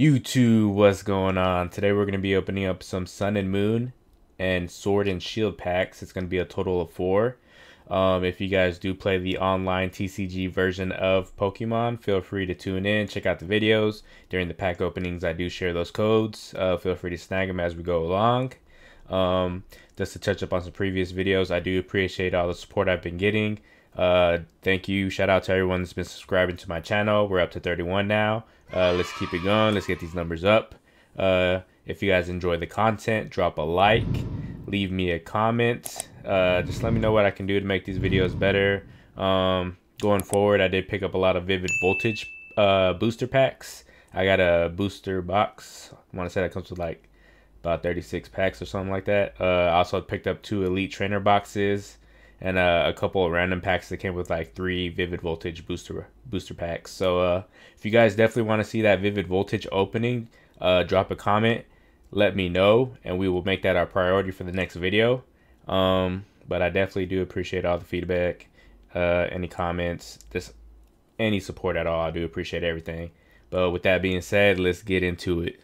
YouTube, what's going on? Today we're going to be opening up some Sun and Moon and Sword and Shield packs. It's going to be a total of four. Um, if you guys do play the online TCG version of Pokemon, feel free to tune in, check out the videos. During the pack openings, I do share those codes. Uh, feel free to snag them as we go along. Um, just to touch up on some previous videos, I do appreciate all the support I've been getting. Uh, thank you. Shout out to everyone that's been subscribing to my channel. We're up to 31 now. Uh, let's keep it going. Let's get these numbers up. Uh, if you guys enjoy the content, drop a like, leave me a comment. Uh, just let me know what I can do to make these videos better. Um, going forward, I did pick up a lot of Vivid Voltage uh, booster packs. I got a booster box. I want to say that comes with like about 36 packs or something like that. Uh, I also picked up two Elite Trainer boxes and uh, a couple of random packs that came with like three Vivid Voltage booster booster packs. So uh, if you guys definitely want to see that Vivid Voltage opening, uh, drop a comment, let me know, and we will make that our priority for the next video. Um, but I definitely do appreciate all the feedback, uh, any comments, just any support at all. I do appreciate everything. But with that being said, let's get into it.